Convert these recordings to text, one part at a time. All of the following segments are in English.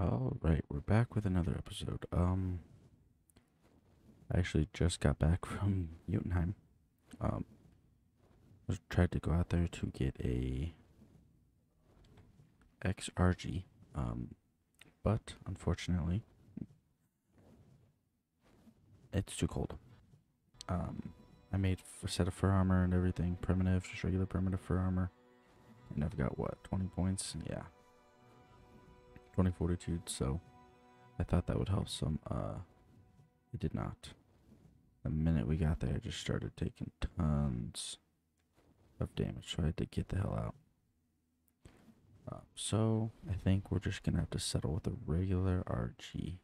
All right, we're back with another episode. Um, I actually just got back from Jotunheim. Um, I tried to go out there to get a XRG. Um, but unfortunately, it's too cold. Um, I made a set of fur armor and everything, primitive, just regular primitive fur armor, and I've got what 20 points? Yeah. 20 fortitude, so I thought that would help some. Uh, it did not. The minute we got there, I just started taking tons of damage, so I had to get the hell out. Uh, so I think we're just gonna have to settle with a regular RG.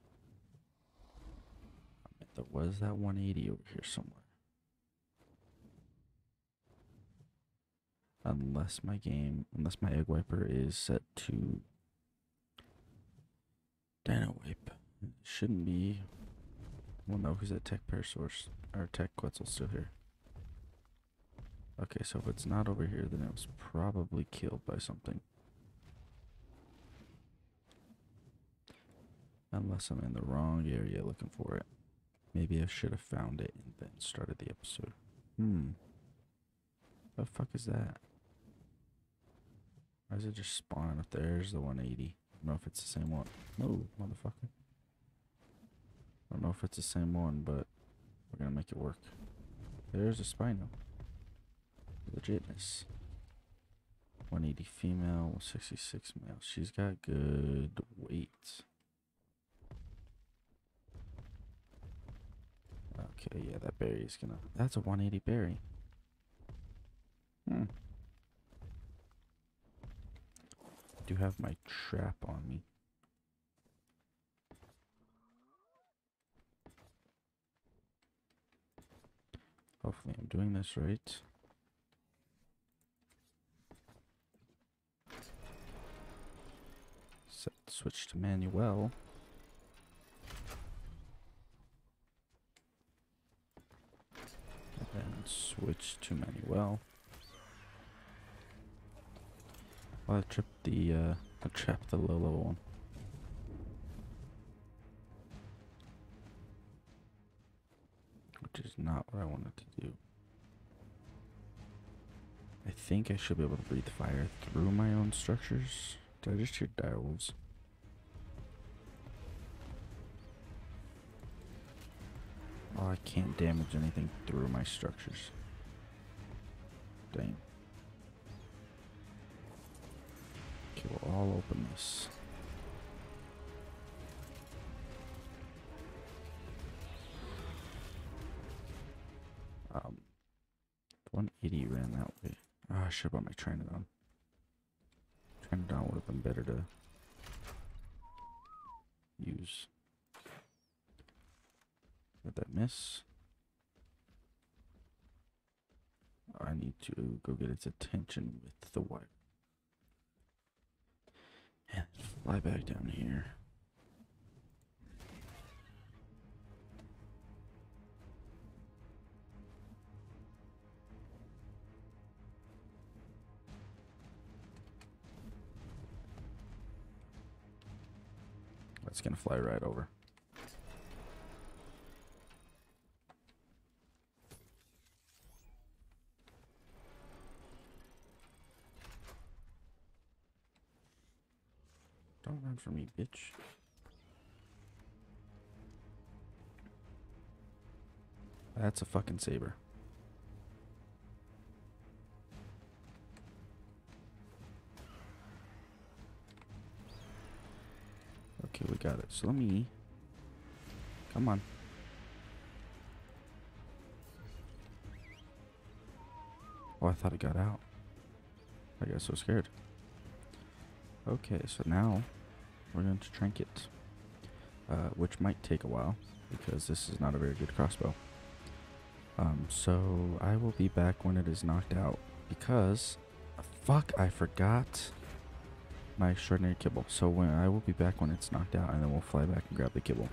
There was that 180 over here somewhere. Unless my game, unless my egg wiper is set to Dino. It shouldn't be. Well, no, because that Tek Parasaur, or Tek Quetzal's still here. Okay, so if it's not over here, then it was probably killed by something. Unless I'm in the wrong area looking for it. Maybe I should have found it and then started the episode. Hmm. What the fuck is that? Why is it just spawning up there? There's the 180. Don't know if it's the same one. No, motherfucker. I don't know if it's the same one, but we're gonna make it work. There's a Spino. Legitness. 180 female, 166 male. She's got good weight. Okay, yeah, that berry is gonna. That's a 180 berry. Hmm. I do have my trap on me. Hopefully, I'm doing this right. Set switch to manual. And then switch to manual. I tripped the, uh, I trapped the low level one. Which is not what I wanted to do. I think I should be able to breathe fire through my own structures. Did I just hear direwolves? Oh, I can't damage anything through my structures. Dang. We'll all open this. Um, 180 ran that way. Oh, I should have brought my Trinodon. Trinodon would have been better to use. Did that miss? I need to go get its attention with the wire. Fly back down here. That's gonna fly right over. From me, bitch. That's a fucking saber. Okay, we got it. So let me... Come on. Oh, I thought it got out. I got so scared. Okay, so now we're going to trinket, uh, which might take a while because this is not a very good crossbow. Um, so I will be back when it is knocked out because, fuck, I forgot my extraordinary kibble. So when I will be back when it's knocked out, and then we'll fly back and grab the kibble.